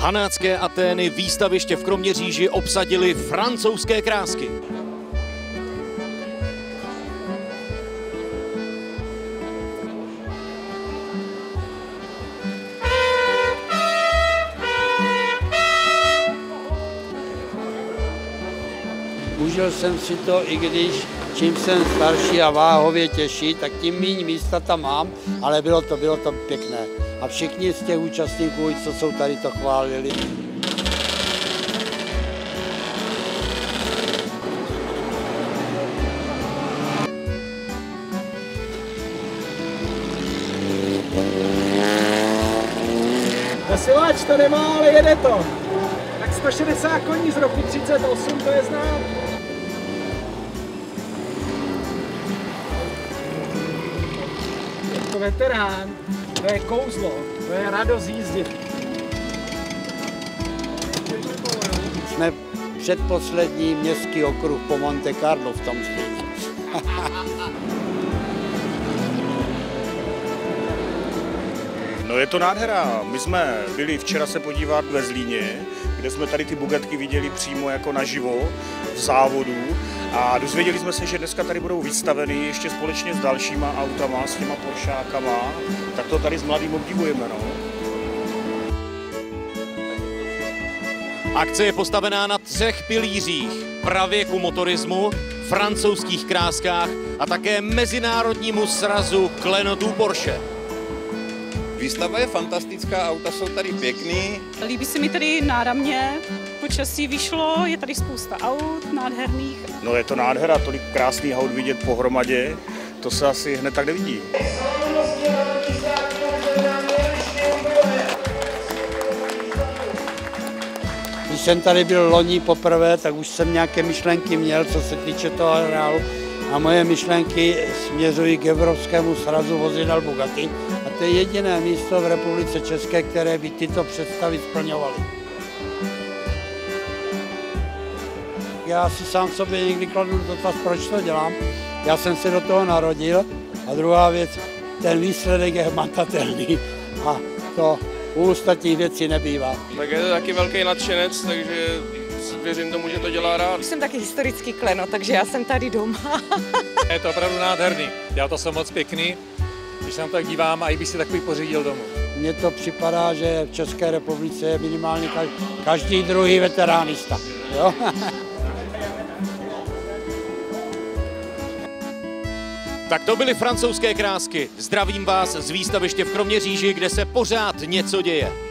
Hanácké Atény výstaviště v Kroměříži obsadili francouzské krásky. Užil jsem si to, i když čím jsem starší a váhově těžší, tak tím méně místa tam mám, ale bylo to, bylo to pěkné. A všichni z těch účastníků, co jsou tady, to chválili. Siláč to nemá, ale jede to. Tak 160 koní z roku 38, to je znám. Veterán, to je kouzlo, to je radost jízdit. Jsme předposlední městský okruh po Monte Carlo v tom stejně. No je to nádhera. My jsme byli včera se podívat ve Zlíně, kde jsme tady ty bugetky viděli přímo jako naživo v závodu a dozvěděli jsme se, že dneska tady budou vystaveny ještě společně s dalšíma autama, s těma Poršákama, tak to tady s mladým obdivujeme. No. Akce je postavená na třech pilířích. Pravěku motorismu, francouzských kráskách a také mezinárodnímu srazu klenotů Porsche. Výstava je fantastická, auta jsou tady pěkný. Líbí se mi tady náramně, počasí vyšlo, je tady spousta aut nádherných. no je to nádhera, tolik krásných aut vidět pohromadě, to se asi hned tak nevidí. Když jsem tady byl loni poprvé, tak už jsem nějaké myšlenky měl, co se týče toho areálu. A moje myšlenky směřují k Evropskému srazu vozidel Bugatti. A to je jediné místo v Republice České, které by tyto představy splňovaly. Já si sám sobě někdy kladu dotaz, proč to dělám. Já jsem se do toho narodil. A druhá věc, ten výsledek je hmatatelný. A to u ostatních věcí nebývá. Tak je to taky velký nadšenec, takže věřím tomu, že to dělá rád. Jsem taky historický kleno, takže já jsem tady doma. Je to opravdu nádherný. Já to jsou moc pěkný. Když se na to tak dívám, a i by si takový pořídil domů. Mně to připadá, že v České republice je minimálně každý druhý veteránista. Jo? Tak to byly francouzské krásky. Zdravím vás z výstaviště v Kroměříži, kde se pořád něco děje.